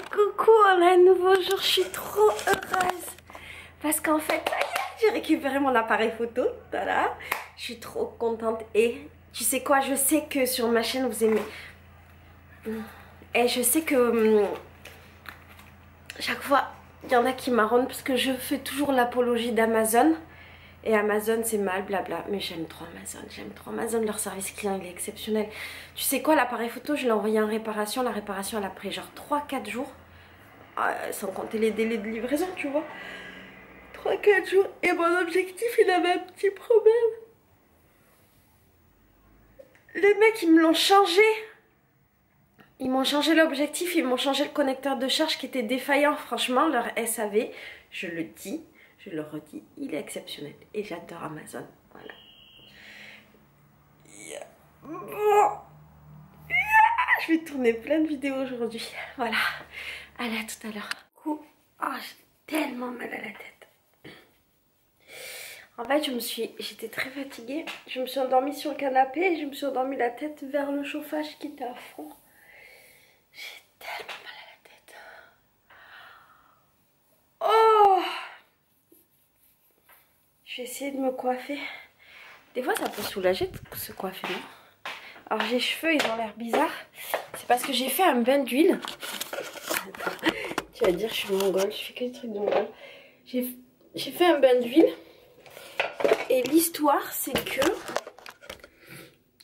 Coucou, on a un nouveau jour, je suis trop heureuse. Parce qu'en fait, j'ai récupéré mon appareil photo, voilà. Je suis trop contente et tu sais quoi, je sais que sur ma chaîne vous aimez. Et je sais que hum, chaque fois, il y en a qui marronnent parce que je fais toujours l'apologie d'Amazon. Et Amazon c'est mal, blabla. Mais j'aime trop Amazon, j'aime trop Amazon. Leur service client il est exceptionnel. Tu sais quoi, l'appareil photo, je l'ai envoyé en réparation. La réparation elle a pris genre 3-4 jours. Ah, sans compter les délais de livraison, tu vois. 3-4 jours. Et mon objectif il avait un petit problème. Les mecs ils me l'ont changé. Ils m'ont changé l'objectif, ils m'ont changé le connecteur de charge qui était défaillant. Franchement, leur SAV, je le dis, je le redis, il est exceptionnel. Et j'adore Amazon. Voilà. Je vais tourner plein de vidéos aujourd'hui. Voilà. Allez, à tout à l'heure. Oh, j'ai tellement mal à la tête. En fait, je me suis, j'étais très fatiguée. Je me suis endormie sur le canapé et je me suis endormie la tête vers le chauffage qui était à fond. J'ai tellement mal à la tête. Oh Je vais essayer de me coiffer. Des fois, ça peut soulager de se coiffer, non? Alors, j'ai les cheveux, ils ont l'air bizarres. C'est parce que j'ai fait un bain d'huile. Tu vas dire, je suis mongole, je fais que des trucs de mongole. J'ai fait un bain d'huile. Et l'histoire, c'est que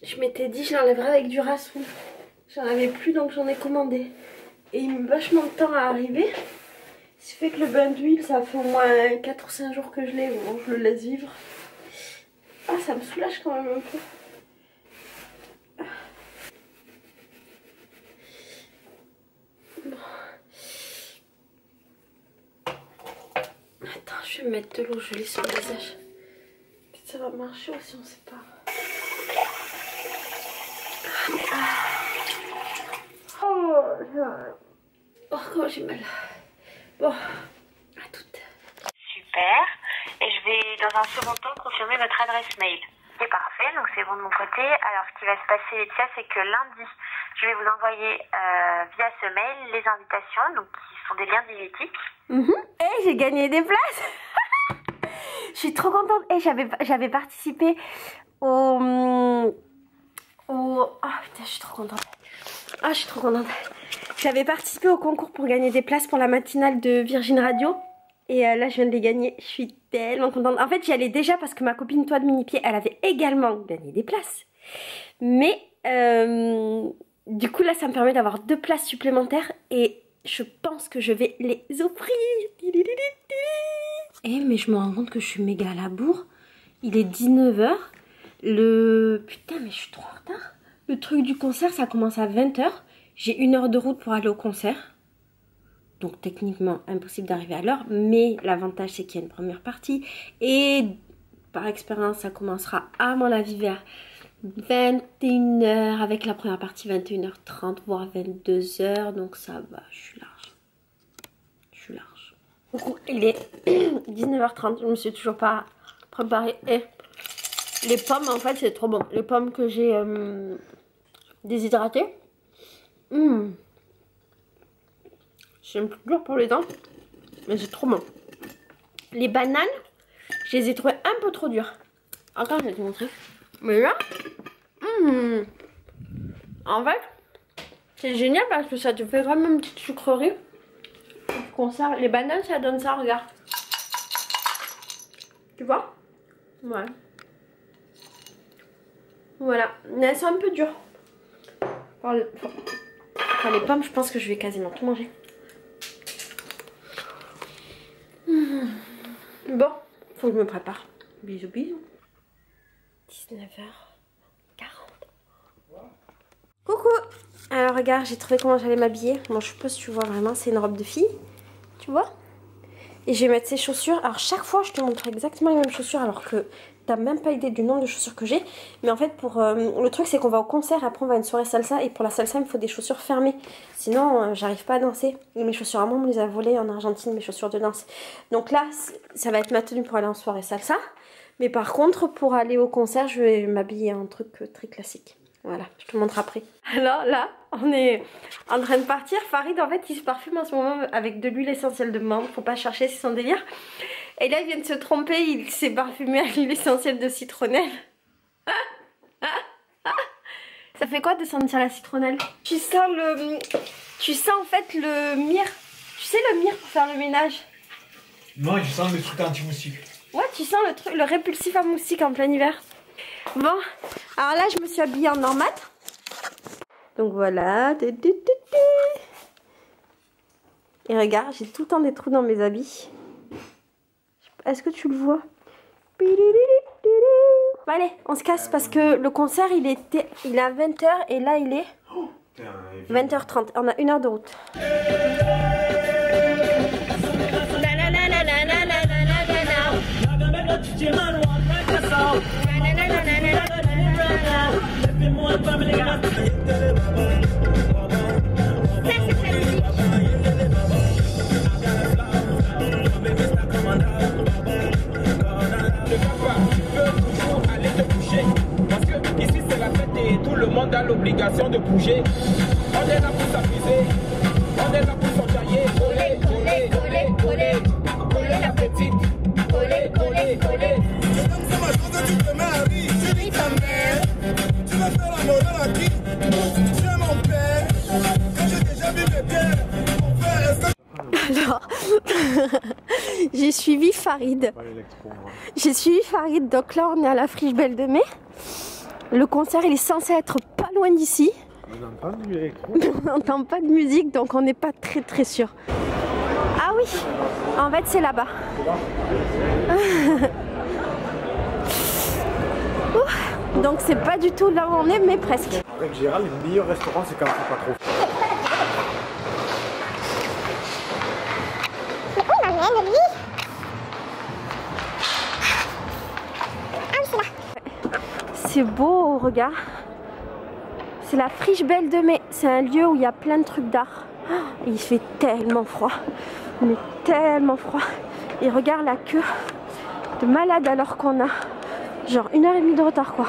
je m'étais dit, je l'enlèverai avec du rasoir. J'en avais plus donc j'en ai commandé. Et il met vachement de temps à arriver. Ce fait que le bain d'huile, ça fait au moins 4 ou 5 jours que je l'ai. Bon, je le laisse vivre. Ah, ça me soulage quand même un peu. Attends, je vais mettre de l'eau gelée sur le visage. Ça va marcher aussi, on sait pas. Ah. Oh, comment j'ai mal. Bon, à toutes. Super. Et je vais dans un second temps confirmer votre adresse mail. C'est parfait, donc c'est bon de mon côté. Alors ce qui va se passer, Laetitia, c'est que lundi, je vais vous envoyer euh, via ce mail les invitations, donc qui sont des liens digétiques. Mm Et j'ai gagné des places Je suis trop contente. Et j'avais participé au... Oh putain, je suis trop contente. Ah, je suis trop contente. J'avais participé au concours pour gagner des places pour la matinale de Virgin Radio. Et euh, là, je viens de les gagner. Je suis tellement contente. En fait, j'y allais déjà parce que ma copine Toi de Mini-Pied, elle avait également gagné des places. Mais euh, du coup, là, ça me permet d'avoir deux places supplémentaires. Et je pense que je vais les offrir. Eh, mais je me rends compte que je suis méga à la bourre. Il est 19h. Le... Putain, mais je suis trop retard. Le truc du concert, ça commence à 20h. J'ai une heure de route pour aller au concert. Donc techniquement, impossible d'arriver à l'heure. Mais l'avantage, c'est qu'il y a une première partie. Et par expérience, ça commencera à mon avis vers 21h. Avec la première partie, 21h30, voire 22h. Donc ça va, je suis large. Je suis large. il est 19h30. Je me suis toujours pas préparée. Et les pommes, en fait, c'est trop bon. Les pommes que j'ai euh, déshydratées. Mmh. C'est un peu dur pour les dents. Mais c'est trop bon. Les bananes, je les ai trouvées un peu trop dures. Encore, je vais te montrer. Mais là, mmh. en fait, c'est génial parce que ça te fait vraiment une petite sucrerie. Les bananes, ça donne ça, regarde. Tu vois? Ouais. Voilà, mais elles sont un peu dures. Enfin, les pommes, je pense que je vais quasiment tout manger. Mmh. Bon, faut que je me prépare. Bisous, bisous. 19h40. Coucou Alors regarde, j'ai trouvé comment j'allais m'habiller. Bon, je sais pas si tu vois vraiment, c'est une robe de fille. Tu vois Et je vais mettre ces chaussures. Alors chaque fois, je te montre exactement les mêmes chaussures alors que t'as même pas idée du nombre de chaussures que j'ai. Mais en fait, pour euh, le truc, c'est qu'on va au concert, après on va à une soirée salsa. Et pour la salsa, il me faut des chaussures fermées. Sinon, euh, j'arrive pas à danser. Mes chaussures à moi, me les a volées en Argentine, mes chaussures de danse. Donc là, ça va être ma tenue pour aller en soirée salsa. Mais par contre, pour aller au concert, je vais m'habiller en truc euh, très classique. Voilà, je te montre après. Alors là, on est en train de partir. Farid, en fait, il se parfume en ce moment avec de l'huile essentielle de menthe. Faut pas chercher, c'est son délire. Et là, il vient de se tromper. Il s'est parfumé à l'huile essentielle de citronnelle. Ça fait quoi de sentir la citronnelle? Tu sens le... Tu sens en fait le myrrhe. Tu sais le myrrhe pour faire le ménage Non, je sens le truc anti-moustique. Ouais, tu sens le truc, le répulsif à moustique en plein hiver. Bon, alors là, je me suis habillée en normal. Donc voilà. Et regarde, j'ai tout le temps des trous dans mes habits. Est-ce que tu le vois? Allez, on se casse parce que le concert il était il est à 20h et là il est 20h30. On a une heure de route. De bouger. On est là pour s'amuser, on est là pour s'enjailler. Coller, coller, coller, coller, coller la petite. Coller, coller, coller. C'est ma chose, tu te mets à rire. Tu ris ta mère. Tu vas faire la morale à qui Tu es mon père. Quand j'ai déjà vu mes pierres. Mon frère, est-ce que Alors, j'ai suivi Farid. J'ai suivi Farid, donc là on est à la Friche Belle de Mai. Le concert il est censé être pas loin d'ici. On entend du électro. On n'entend pas de musique donc on n'est pas très très sûr. Ah oui, en fait c'est là-bas. Donc c'est pas du tout là où on est mais presque. En règle générale, le meilleur restaurant, c'est quand c'est pas trop. C'est beau au regard. C'est la friche belle de mai. C'est un lieu où il y a plein de trucs d'art. Oh, Il fait tellement froid. Mais tellement froid. Et regarde la queue de malade alors qu'on a genre une heure et demie de retard quoi.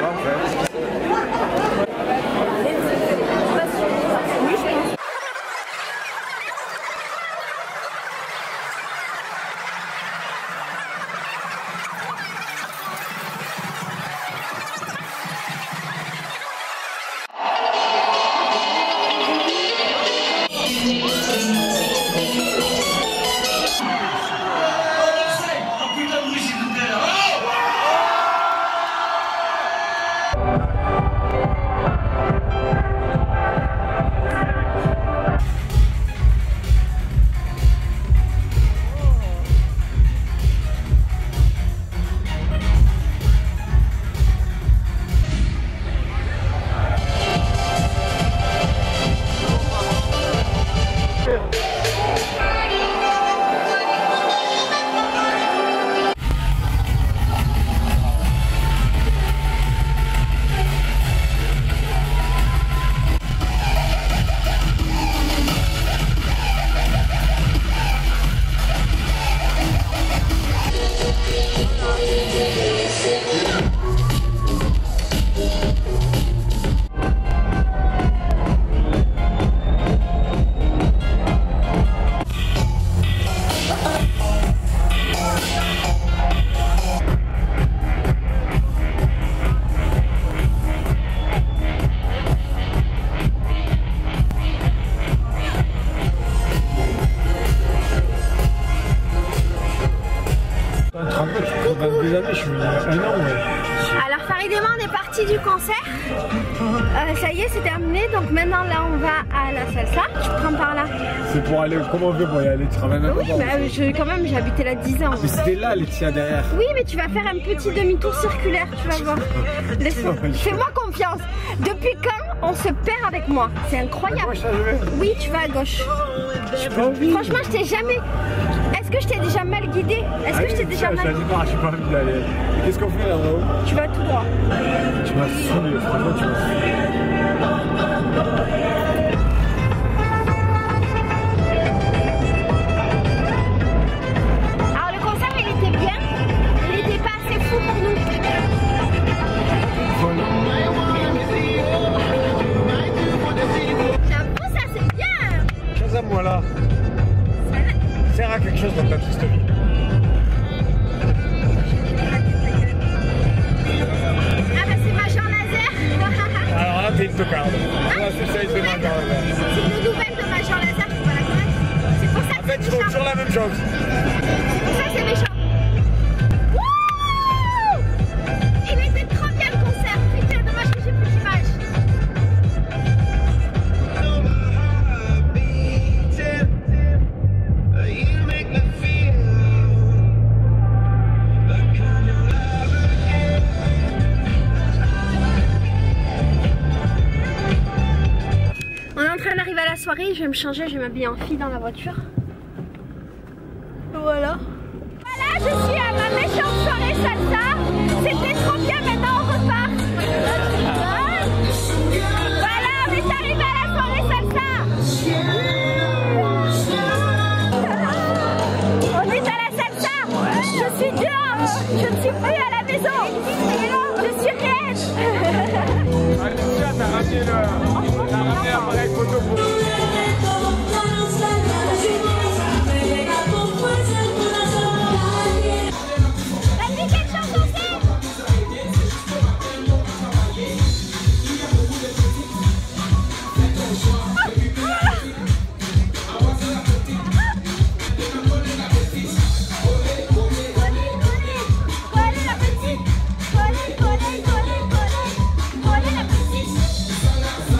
Moi, j'en 22 années, je suis un an, ouais. Alors Farid et moi on est parti du concert. Euh, ça y est c'est terminé donc maintenant là on va à la salsa. Tu prends par là. C'est pour aller, comment on veut pour y aller? Même Oui bah je, quand même j'ai habité là 10 ans. Mais c'était là, Laetitia, derrière. Oui, mais tu vas faire un petit demi-tour circulaire, tu vas voir. Fais-moi confiance. Depuis quand on se perd avec moi? C'est incroyable. Oui, tu vas à gauche. Franchement, je t'ai jamais. Est-ce que je t'ai déjà mal guidé Est-ce que je t'ai déjà Je mal dit pas, j'ai pas envie d'aller. Qu'est-ce qu'on fait là-haut Tu vas tout droit. Tu m'as saoulé, franchement, tu m'as saoulé. C'est une nouvelle de Major Laser, tu vas la connaître C'est pour ça En fait, c'est ils font méchant toujours la même chose. Soirée, je vais me changer, je vais m'habiller en fille dans la voiture. Voilà. Voilà, je suis à ma méchante soirée salsa. C'était trop bien,